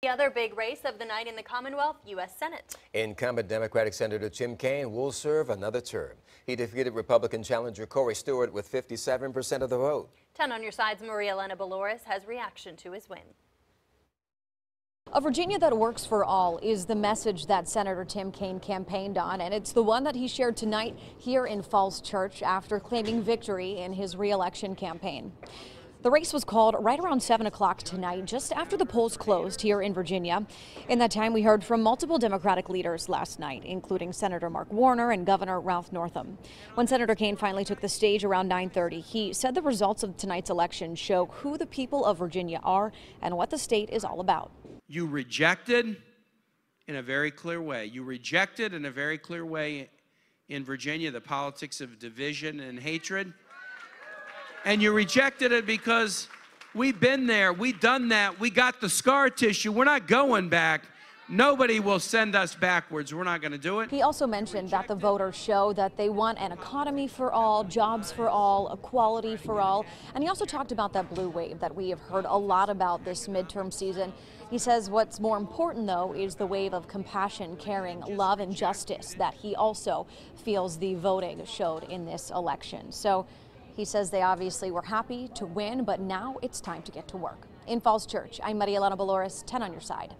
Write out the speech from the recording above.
The other big race of the night in the Commonwealth, U.S. Senate. Incumbent Democratic Senator Tim Kaine will serve another term. He defeated Republican challenger Corey Stewart with 57% of the vote. 10 on your side's Maria Elena Balouris has reaction to his win. A Virginia that works for all is the message that Senator Tim Kaine campaigned on, and it's the one that he shared tonight here in Falls Church after claiming victory in his reelection campaign. The race was called right around 7 o'clock tonight, just after the polls closed here in Virginia. In that time, we heard from multiple Democratic leaders last night, including Senator Mark Warner and Governor Ralph Northam. When Senator Kaine finally took the stage around 9.30, he said the results of tonight's election show who the people of Virginia are and what the state is all about. You rejected in a very clear way. You rejected in a very clear way in Virginia the politics of division and hatred. And you rejected it because we've been there, we've done that, we got the scar tissue, we're not going back. Nobody will send us backwards. We're not going to do it. He also mentioned that the voters show that they want an economy for all, jobs for all, equality for all. And he also talked about that blue wave that we have heard a lot about this midterm season. He says what's more important, though, is the wave of compassion, caring, love, and justice that he also feels the voting showed in this election. So he says they obviously were happy to win, but now it's time to get to work. In Falls Church, I'm Maria Elena Balouris, 10 on your side.